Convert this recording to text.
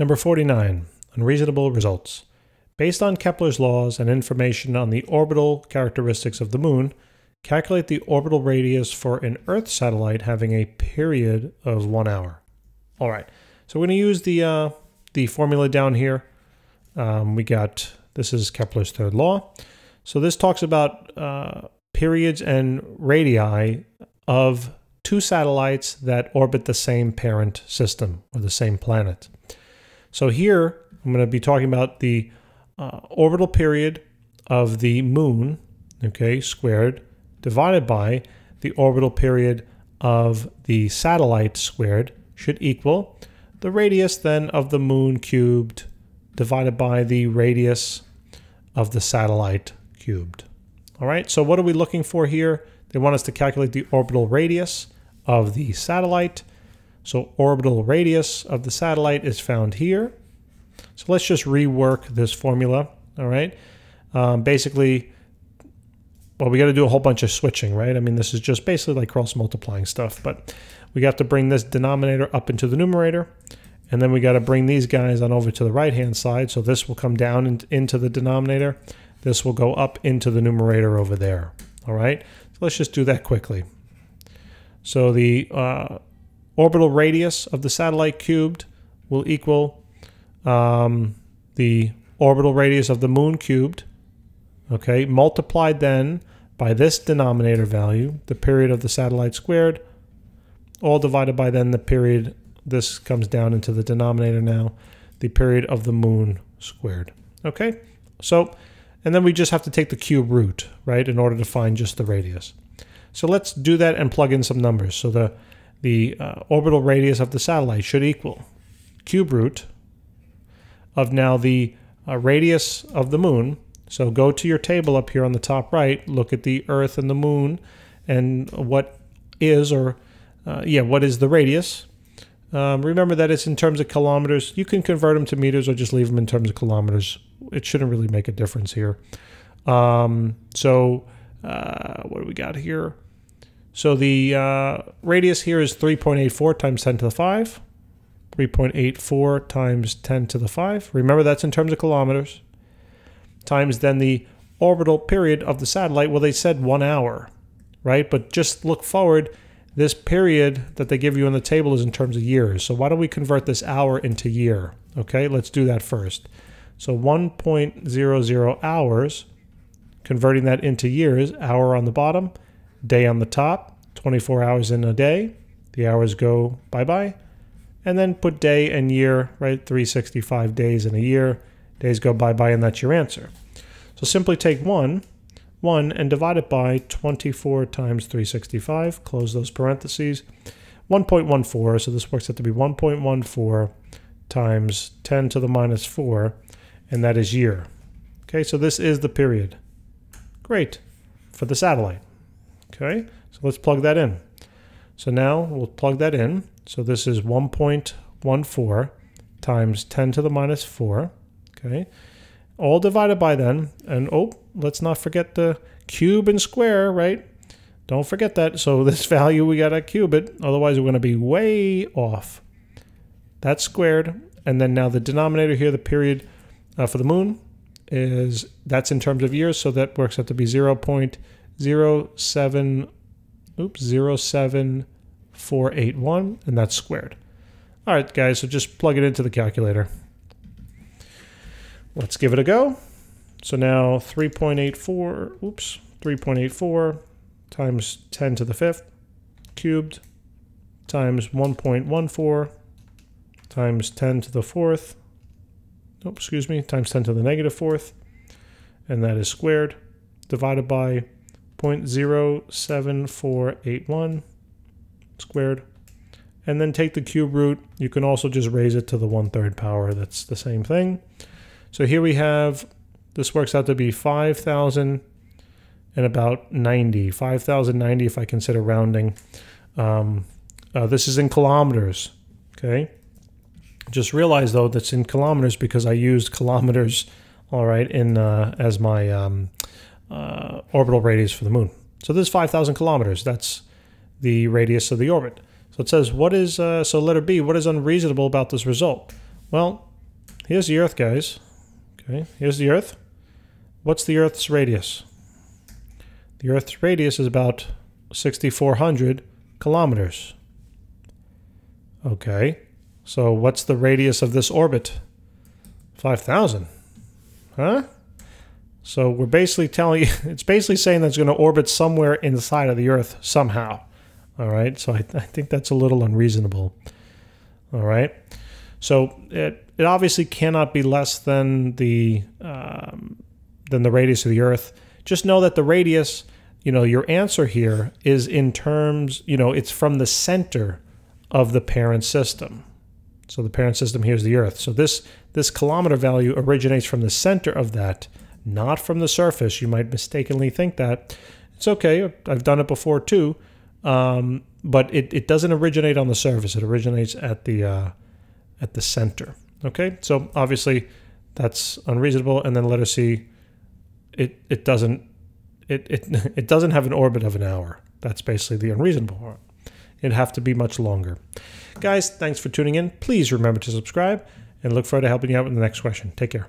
Number 49, unreasonable results. Based on Kepler's laws and information on the orbital characteristics of the moon, calculate the orbital radius for an Earth satellite having a period of one hour. All right, so we're going to use the, uh, the formula down here. Um, we got, this is Kepler's third law. So this talks about uh, periods and radii of two satellites that orbit the same parent system or the same planet. So here I'm going to be talking about the uh, orbital period of the moon, okay, squared, divided by the orbital period of the satellite squared should equal the radius then of the moon cubed divided by the radius of the satellite cubed. All right, so what are we looking for here? They want us to calculate the orbital radius of the satellite. So orbital radius of the satellite is found here. So let's just rework this formula, all right? Um, basically, well, we got to do a whole bunch of switching, right? I mean, this is just basically like cross multiplying stuff, but we got to bring this denominator up into the numerator, and then we got to bring these guys on over to the right-hand side. So this will come down in, into the denominator. This will go up into the numerator over there, all right? So let's just do that quickly. So the uh, orbital radius of the satellite cubed will equal um, the orbital radius of the moon cubed, okay, multiplied then by this denominator value, the period of the satellite squared, all divided by then the period, this comes down into the denominator now, the period of the moon squared. Okay, so, and then we just have to take the cube root, right, in order to find just the radius. So let's do that and plug in some numbers. So the, the uh, orbital radius of the satellite should equal cube root of now the uh, radius of the moon. So go to your table up here on the top right, look at the Earth and the moon, and what is or uh, yeah, what is the radius? Um, remember that it's in terms of kilometers. You can convert them to meters or just leave them in terms of kilometers. It shouldn't really make a difference here. Um, so uh, what do we got here? So the uh, radius here is 3.84 times 10 to the 5. 3.84 times 10 to the 5. Remember that's in terms of kilometers. Times then the orbital period of the satellite. Well, they said one hour, right? But just look forward. This period that they give you in the table is in terms of years. So why don't we convert this hour into year? Okay, let's do that first. So 1.00 hours, converting that into years, hour on the bottom, day on the top, 24 hours in a day. The hours go bye-bye and then put day and year, right? 365 days in a year. Days go bye bye, and that's your answer. So simply take 1, 1, and divide it by 24 times 365. Close those parentheses. 1.14, so this works out to be 1.14 times 10 to the minus 4, and that is year. Okay, so this is the period. Great, for the satellite. Okay, so let's plug that in. So now we'll plug that in. So this is 1.14 times 10 to the minus 4. Okay. All divided by then. And oh, let's not forget the cube and square, right? Don't forget that. So this value, we got to cube it. Otherwise, we're going to be way off. That's squared. And then now the denominator here, the period uh, for the moon, is that's in terms of years. So that works out to be 0 0.07, oops, 07 481, and that's squared. All right, guys, so just plug it into the calculator. Let's give it a go. So now 3.84, oops, 3.84 times 10 to the fifth cubed times 1.14 times 10 to the fourth, oh, excuse me, times 10 to the negative fourth, and that is squared, divided by 0.07481 squared. And then take the cube root. You can also just raise it to the one-third power. That's the same thing. So here we have, this works out to be 5,000 and about 90. 5,090 if I consider rounding. Um, uh, this is in kilometers, okay? Just realize though that's in kilometers because I used kilometers, all right, in uh, as my um, uh, orbital radius for the moon. So this is 5,000 kilometers. That's the radius of the orbit. So it says, what is, uh, so letter B, what is unreasonable about this result? Well, here's the Earth, guys. Okay, here's the Earth. What's the Earth's radius? The Earth's radius is about 6,400 kilometers. Okay, so what's the radius of this orbit? 5,000. Huh? So we're basically telling you, it's basically saying that it's going to orbit somewhere inside of the Earth somehow. All right, so I, I think that's a little unreasonable. All right, so it, it obviously cannot be less than the um, than the radius of the Earth. Just know that the radius, you know, your answer here is in terms, you know, it's from the center of the parent system. So the parent system here is the Earth. So this this kilometer value originates from the center of that, not from the surface. You might mistakenly think that. It's okay. I've done it before too. Um, but it, it doesn't originate on the surface. It originates at the uh, at the center. Okay, so obviously that's unreasonable. And then letter C, it it doesn't it it it doesn't have an orbit of an hour. That's basically the unreasonable part. It'd have to be much longer. Guys, thanks for tuning in. Please remember to subscribe and look forward to helping you out with the next question. Take care.